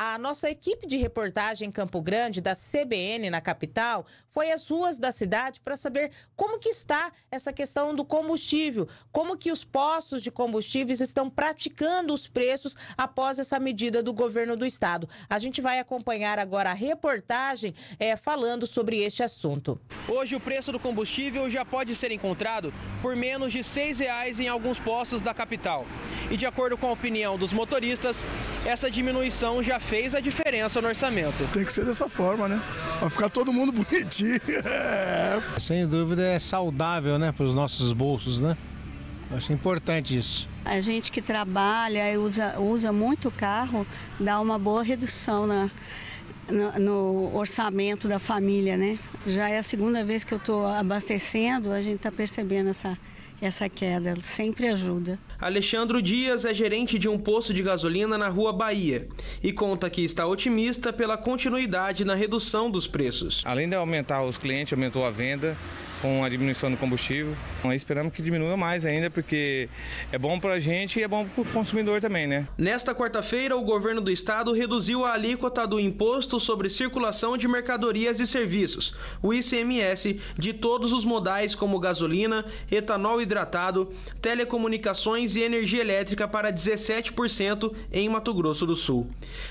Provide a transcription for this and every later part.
A nossa equipe de reportagem em Campo Grande, da CBN na capital, foi às ruas da cidade para saber como que está essa questão do combustível, como que os postos de combustíveis estão praticando os preços após essa medida do governo do estado. A gente vai acompanhar agora a reportagem é, falando sobre este assunto. Hoje o preço do combustível já pode ser encontrado por menos de R$ reais em alguns postos da capital. E de acordo com a opinião dos motoristas, essa diminuição já fez a diferença no orçamento. Tem que ser dessa forma, né? Vai ficar todo mundo bonitinho. Sem dúvida é saudável, né, para os nossos bolsos, né? Acho importante isso. A gente que trabalha e usa, usa muito carro dá uma boa redução na, no, no, orçamento da família, né? Já é a segunda vez que eu estou abastecendo, a gente está percebendo essa, essa queda, sempre ajuda. Alexandro Dias é gerente de um posto de gasolina na Rua Bahia e conta que está otimista pela continuidade na redução dos preços. Além de aumentar os clientes, aumentou a venda com a diminuição do combustível. Então, esperamos que diminua mais ainda, porque é bom para a gente e é bom para o consumidor também, né? Nesta quarta-feira, o governo do estado reduziu a alíquota do Imposto sobre Circulação de Mercadorias e Serviços, o ICMS, de todos os modais como gasolina, etanol hidratado, telecomunicações e energia elétrica para 17% em Mato Grosso do Sul.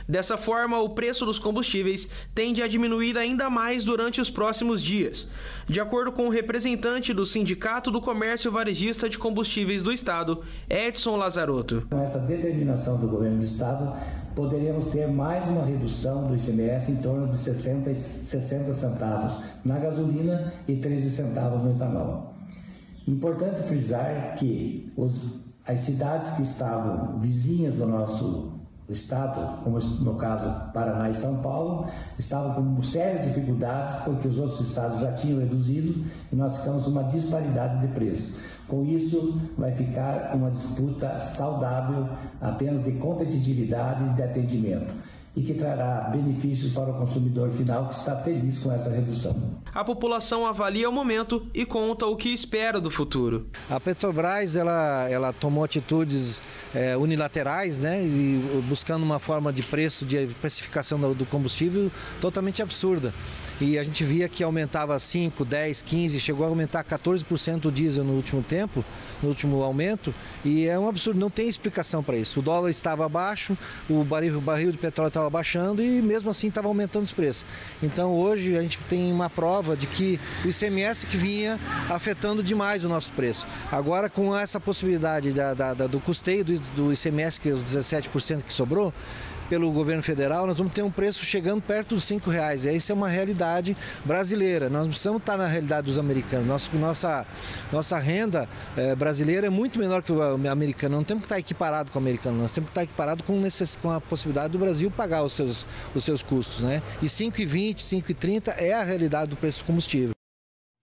Dessa forma, o preço dos combustíveis tende a diminuir ainda mais durante os próximos dias. De acordo com o representante do Sindicato do Comércio Varejista de Combustíveis do Estado, Edson Lazarotto. Com essa determinação do governo do Estado, poderíamos ter mais uma redução do ICMS em torno de 60, 60 centavos na gasolina e 13 centavos no etanol. Importante frisar que os, as cidades que estavam vizinhas do nosso o Estado, como no caso Paraná e São Paulo, estavam com sérias dificuldades porque os outros estados já tinham reduzido e nós ficamos uma disparidade de preço. Com isso, vai ficar uma disputa saudável apenas de competitividade e de atendimento e que trará benefícios para o consumidor final que está feliz com essa redução. A população avalia o momento e conta o que espera do futuro. A Petrobras ela, ela tomou atitudes é, unilaterais, né, e buscando uma forma de preço, de precificação do, do combustível totalmente absurda. E a gente via que aumentava 5, 10, 15, chegou a aumentar 14% o diesel no último tempo, no último aumento, e é um absurdo, não tem explicação para isso. O dólar estava baixo, o barril, o barril de petróleo estava baixando e mesmo assim estava aumentando os preços. Então hoje a gente tem uma prova de que o ICMS que vinha afetando demais o nosso preço. Agora com essa possibilidade da, da, da, do custeio do, do ICMS, que é os 17% que sobrou, pelo governo federal, nós vamos ter um preço chegando perto dos cinco reais. E isso é uma realidade brasileira. Nós não precisamos estar na realidade dos americanos. Nossa, nossa, nossa renda é, brasileira é muito menor que o americano. Não temos que estar equiparado com o americano, nós temos que estar equiparado com, necess... com a possibilidade do Brasil pagar os seus, os seus custos. Né? E 5,20, 5,30 é a realidade do preço do combustível.